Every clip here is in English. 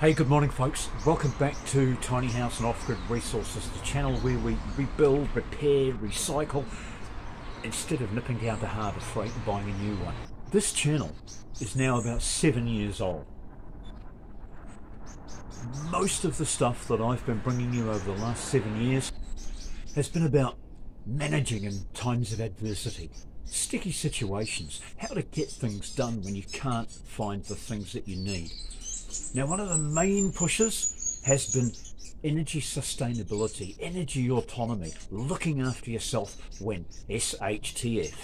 Hey, good morning, folks. Welcome back to Tiny House and Off Grid Resources, the channel where we rebuild, repair, recycle instead of nipping down to Harbor Freight and buying a new one. This channel is now about seven years old. Most of the stuff that I've been bringing you over the last seven years has been about managing in times of adversity, sticky situations, how to get things done when you can't find the things that you need. Now, one of the main pushes has been energy sustainability, energy autonomy, looking after yourself when SHTF.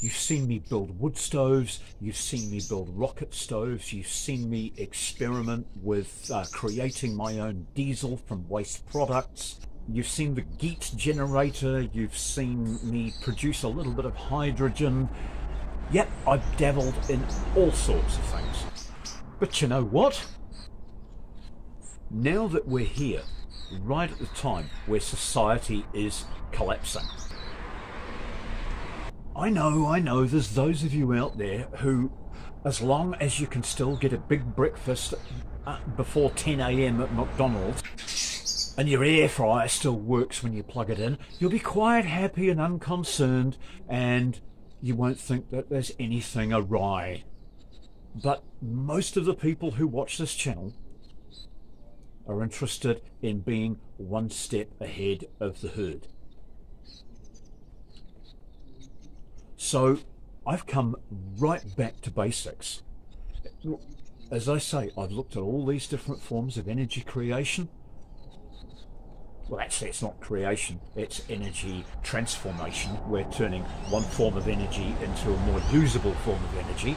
You've seen me build wood stoves, you've seen me build rocket stoves, you've seen me experiment with uh, creating my own diesel from waste products. You've seen the GEET generator, you've seen me produce a little bit of hydrogen. Yep, I've dabbled in all sorts of things. But you know what? Now that we're here, right at the time where society is collapsing, I know, I know, there's those of you out there who, as long as you can still get a big breakfast uh, before 10 a.m. at McDonald's, and your air fryer still works when you plug it in, you'll be quite happy and unconcerned, and you won't think that there's anything awry. But most of the people who watch this channel are interested in being one step ahead of the herd. So I've come right back to basics. As I say, I've looked at all these different forms of energy creation. Well, actually, it's not creation, it's energy transformation. We're turning one form of energy into a more usable form of energy.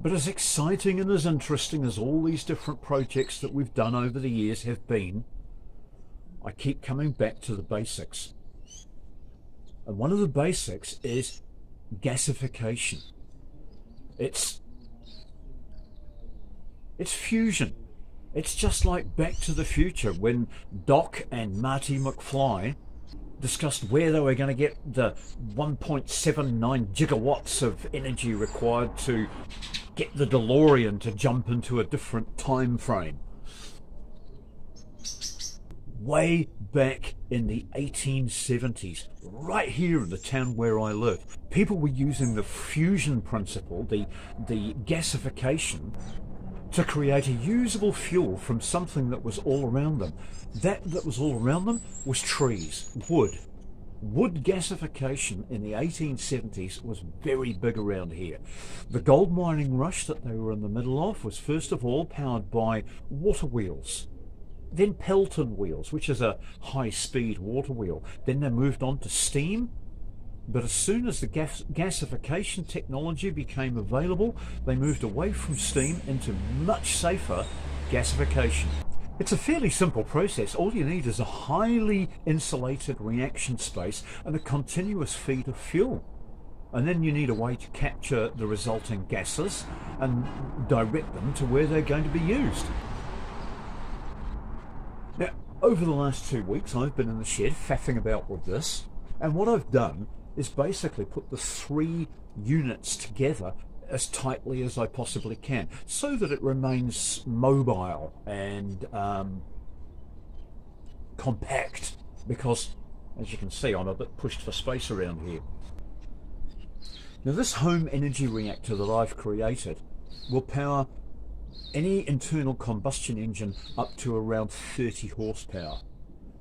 But as exciting and as interesting as all these different projects that we've done over the years have been, I keep coming back to the basics. And one of the basics is gasification. It's it's fusion. It's just like Back to the Future when Doc and Marty McFly discussed where they were going to get the 1.79 gigawatts of energy required to get the DeLorean to jump into a different time frame. Way back in the 1870s, right here in the town where I live, people were using the fusion principle, the, the gasification, to create a usable fuel from something that was all around them. That that was all around them was trees, wood, Wood gasification in the 1870s was very big around here. The gold mining rush that they were in the middle of was first of all powered by water wheels, then Pelton wheels, which is a high speed water wheel. Then they moved on to steam. But as soon as the gas gasification technology became available, they moved away from steam into much safer gasification. It's a fairly simple process. All you need is a highly insulated reaction space and a continuous feed of fuel. And then you need a way to capture the resulting gases and direct them to where they're going to be used. Now, over the last two weeks, I've been in the shed faffing about with this. And what I've done is basically put the three units together as tightly as I possibly can so that it remains mobile and um, compact because as you can see I'm a bit pushed for space around here. Now this home energy reactor that I've created will power any internal combustion engine up to around 30 horsepower.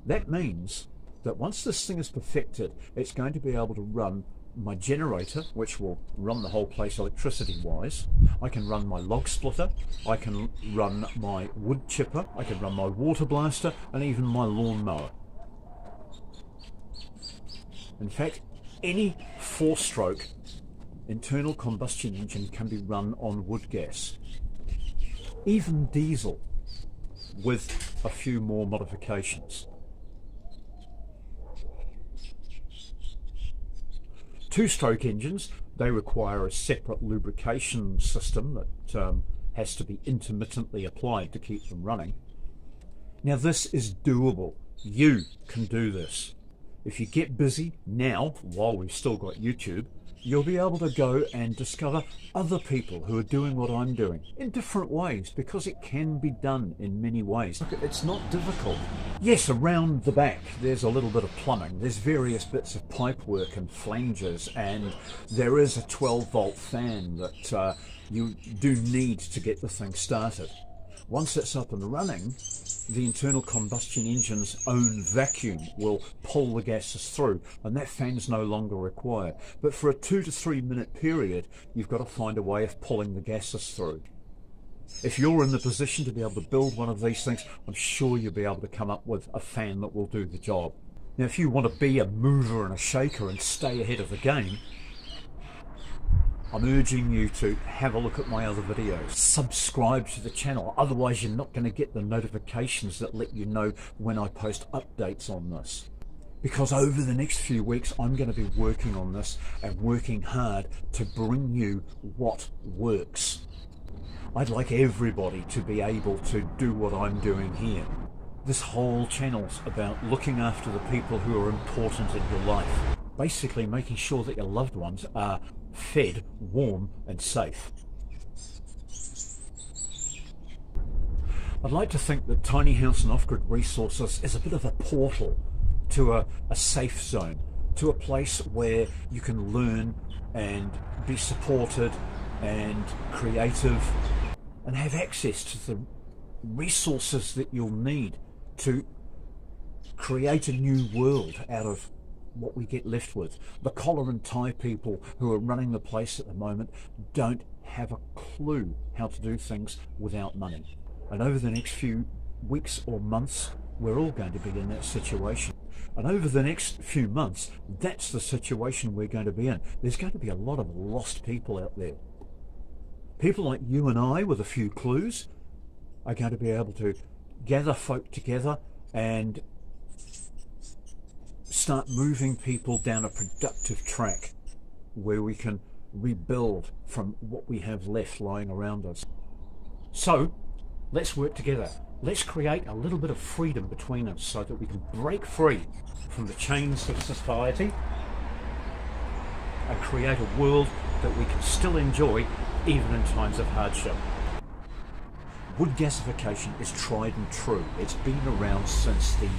That means that once this thing is perfected, it's going to be able to run my generator, which will run the whole place electricity wise. I can run my log splitter, I can run my wood chipper, I can run my water blaster, and even my lawnmower. In fact, any four stroke internal combustion engine can be run on wood gas. Even diesel with a few more modifications. Two-stroke engines, they require a separate lubrication system that um, has to be intermittently applied to keep them running. Now this is doable. You can do this. If you get busy now, while we've still got YouTube, you'll be able to go and discover other people who are doing what I'm doing in different ways because it can be done in many ways. Look, It's not difficult. Yes, around the back there's a little bit of plumbing. There's various bits of pipe work and flanges and there is a 12 volt fan that uh, you do need to get the thing started. Once it's up and running, the internal combustion engine's own vacuum will pull the gases through and that fan's no longer required. But for a two to three minute period, you've got to find a way of pulling the gases through. If you're in the position to be able to build one of these things, I'm sure you'll be able to come up with a fan that will do the job. Now, if you want to be a mover and a shaker and stay ahead of the game, I'm urging you to have a look at my other videos. Subscribe to the channel, otherwise you're not going to get the notifications that let you know when I post updates on this. Because over the next few weeks I'm going to be working on this and working hard to bring you what works. I'd like everybody to be able to do what I'm doing here. This whole channel's about looking after the people who are important in your life. Basically making sure that your loved ones are fed, warm and safe. I'd like to think that Tiny House and Off-Grid Resources is a bit of a portal to a, a safe zone, to a place where you can learn and be supported and creative and have access to the resources that you'll need to create a new world out of what we get left with. The collar and tie people who are running the place at the moment don't have a clue how to do things without money. And over the next few weeks or months, we're all going to be in that situation. And over the next few months, that's the situation we're going to be in. There's going to be a lot of lost people out there. People like you and I, with a few clues, are going to be able to gather folk together and start moving people down a productive track where we can rebuild from what we have left lying around us. So let's work together. Let's create a little bit of freedom between us so that we can break free from the chains of society and create a world that we can still enjoy even in times of hardship. Wood gasification is tried and true. It's been around since the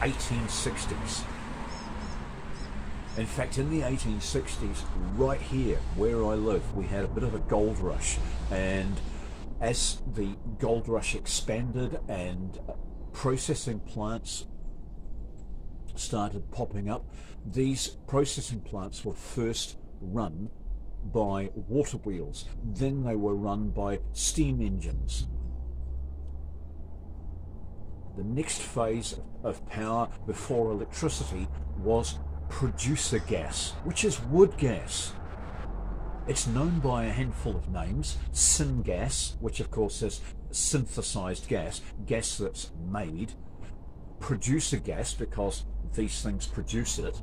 1860s. In fact, in the 1860s, right here where I live, we had a bit of a gold rush. And as the gold rush expanded and processing plants started popping up, these processing plants were first run by water wheels. Then they were run by steam engines. The next phase of power before electricity was producer gas, which is wood gas. It's known by a handful of names. Syngas, which of course is synthesized gas, gas that's made. Producer gas, because these things produce it.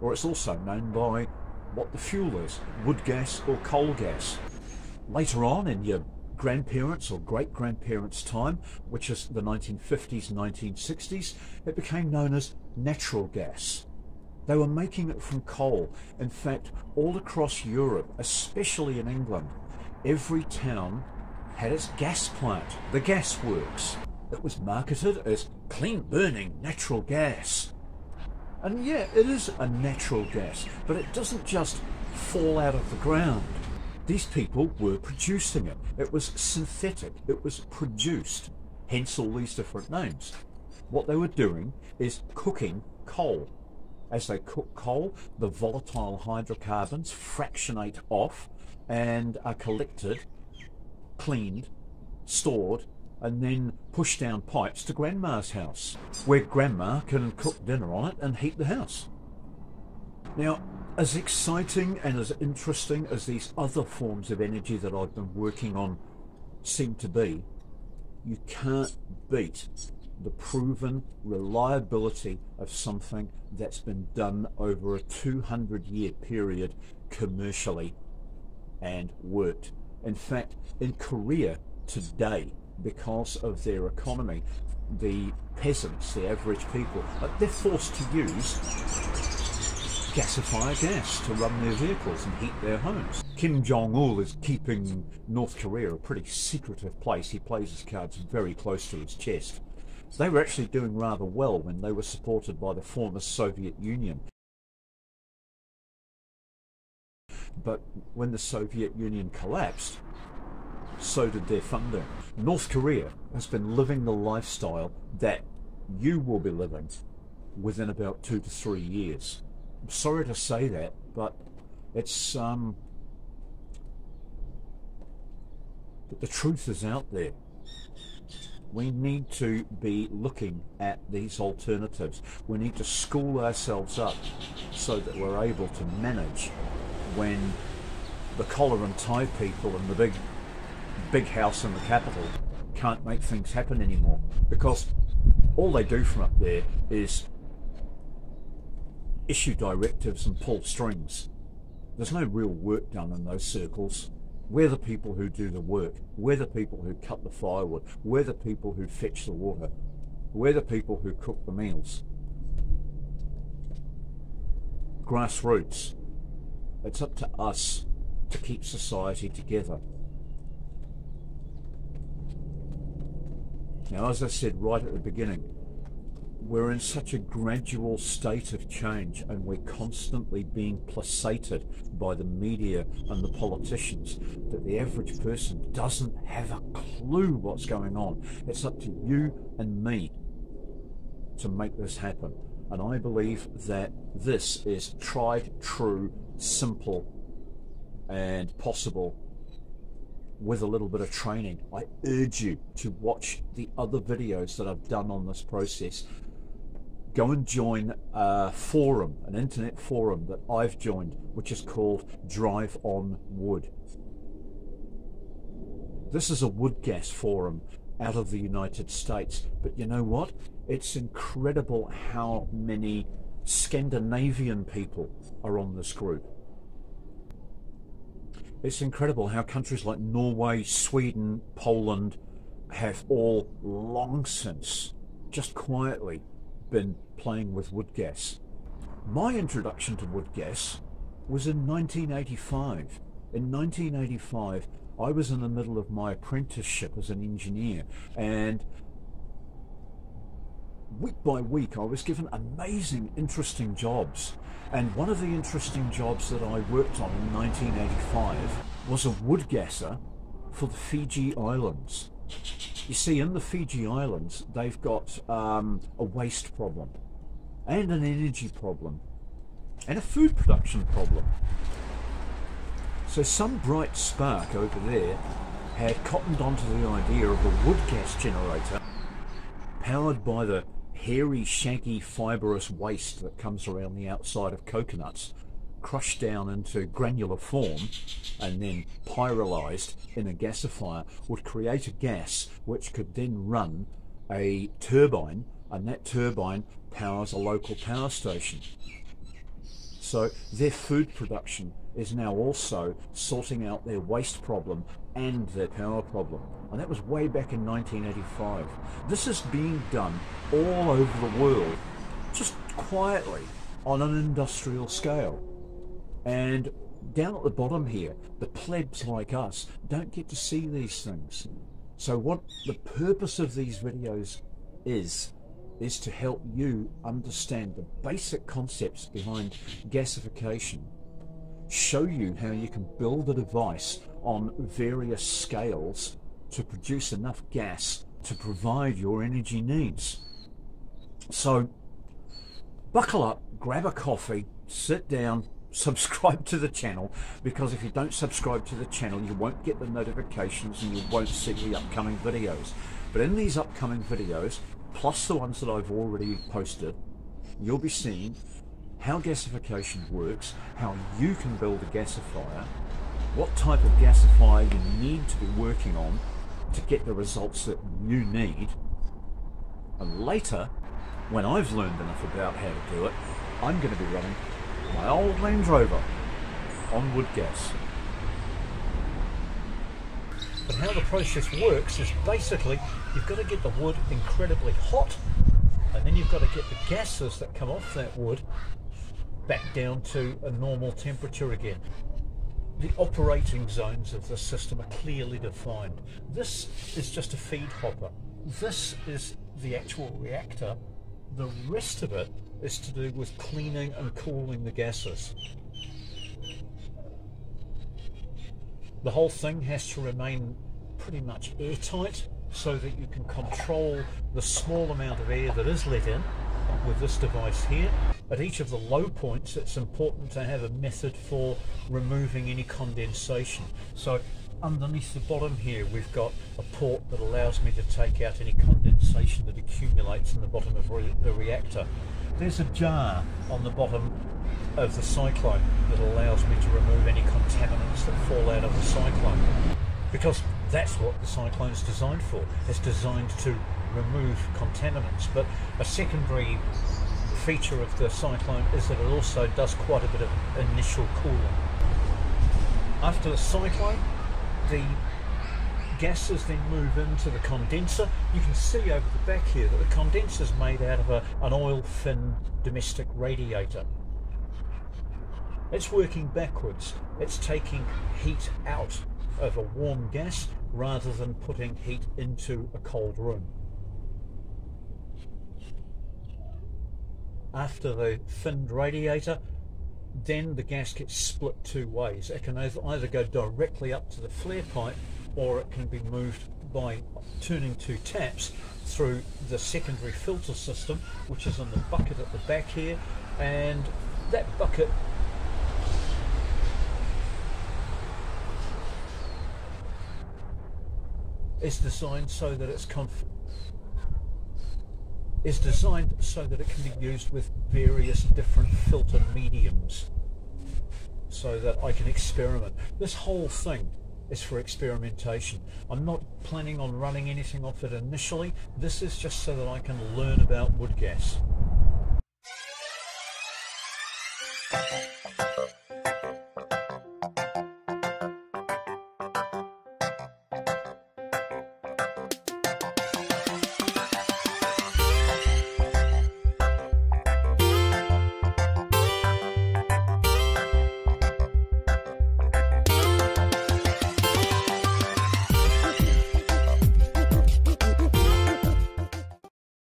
Or it's also known by what the fuel is, wood gas or coal gas. Later on in your grandparents or great grandparents' time, which is the 1950s 1960s, it became known as natural gas. They were making it from coal. In fact, all across Europe, especially in England, every town had its gas plant, the gas works. It was marketed as clean burning natural gas. And yeah, it is a natural gas, but it doesn't just fall out of the ground. These people were producing it. It was synthetic. It was produced. Hence all these different names. What they were doing is cooking coal. As they cook coal, the volatile hydrocarbons fractionate off and are collected, cleaned, stored, and then pushed down pipes to Grandma's house, where Grandma can cook dinner on it and heat the house. Now, as exciting and as interesting as these other forms of energy that I've been working on seem to be, you can't beat the proven reliability of something that's been done over a 200 year period commercially and worked. In fact, in Korea today, because of their economy, the peasants, the average people, they're forced to use gasifier gas to run their vehicles and heat their homes. Kim Jong il is keeping North Korea a pretty secretive place. He plays his cards very close to his chest. They were actually doing rather well when they were supported by the former Soviet Union. But when the Soviet Union collapsed, so did their funding. North Korea has been living the lifestyle that you will be living within about two to three years. Sorry to say that, but it's um, but the truth is out there. We need to be looking at these alternatives. We need to school ourselves up so that we're able to manage when the collar and tie people and the big big house in the capital can't make things happen anymore because all they do from up there is issue directives and pull strings. There's no real work done in those circles. We're the people who do the work. We're the people who cut the firewood. We're the people who fetch the water. We're the people who cook the meals. Grassroots. It's up to us to keep society together. Now, as I said right at the beginning, we're in such a gradual state of change and we're constantly being placated by the media and the politicians that the average person doesn't have a clue what's going on. It's up to you and me to make this happen. And I believe that this is tried, true, simple, and possible with a little bit of training. I urge you to watch the other videos that I've done on this process. Go and join a forum, an internet forum that I've joined, which is called Drive on Wood. This is a wood gas forum out of the United States, but you know what? It's incredible how many Scandinavian people are on this group. It's incredible how countries like Norway, Sweden, Poland have all long since, just quietly, been playing with wood gas. My introduction to wood gas was in 1985. In 1985, I was in the middle of my apprenticeship as an engineer, and week by week, I was given amazing, interesting jobs. And one of the interesting jobs that I worked on in 1985 was a wood gasser for the Fiji Islands. You see, in the Fiji Islands, they've got um, a waste problem, and an energy problem, and a food production problem. So some bright spark over there had cottoned onto the idea of a wood gas generator powered by the hairy, shaggy, fibrous waste that comes around the outside of coconuts, crushed down into granular form and then pyrolyzed in a gasifier, would create a gas which could then run a turbine, and that turbine powers a local power station. So their food production is now also sorting out their waste problem and their power problem. And that was way back in 1985. This is being done all over the world, just quietly on an industrial scale. And down at the bottom here, the plebs like us don't get to see these things. So what the purpose of these videos is, is to help you understand the basic concepts behind gasification show you how you can build a device on various scales to produce enough gas to provide your energy needs. So buckle up, grab a coffee, sit down, subscribe to the channel because if you don't subscribe to the channel you won't get the notifications and you won't see the upcoming videos. But in these upcoming videos, plus the ones that I've already posted, you'll be seeing how gasification works, how you can build a gasifier, what type of gasifier you need to be working on to get the results that you need. And later, when I've learned enough about how to do it, I'm going to be running my old Range Rover on wood gas. But how the process works is basically you've got to get the wood incredibly hot and then you've got to get the gases that come off that wood back down to a normal temperature again. The operating zones of the system are clearly defined. This is just a feed hopper. This is the actual reactor. The rest of it is to do with cleaning and cooling the gases. The whole thing has to remain pretty much airtight so that you can control the small amount of air that is let in with this device here. At each of the low points it's important to have a method for removing any condensation. So underneath the bottom here we've got a port that allows me to take out any condensation that accumulates in the bottom of re the reactor. There's a jar on the bottom of the cyclone that allows me to remove any contaminants that fall out of the cyclone because that's what the cyclone is designed for. It's designed to remove contaminants but a secondary feature of the cyclone is that it also does quite a bit of initial cooling. After the cyclone the gases then move into the condenser. You can see over the back here that the condenser is made out of a, an oil-fin domestic radiator. It's working backwards. It's taking heat out of a warm gas rather than putting heat into a cold room. After the finned radiator, then the gas gets split two ways. It can either go directly up to the flare pipe or it can be moved by turning two taps through the secondary filter system which is in the bucket at the back here and that bucket is designed so that it's conf is designed so that it can be used with various different filter mediums so that I can experiment. This whole thing is for experimentation. I'm not planning on running anything off it initially. This is just so that I can learn about wood gas.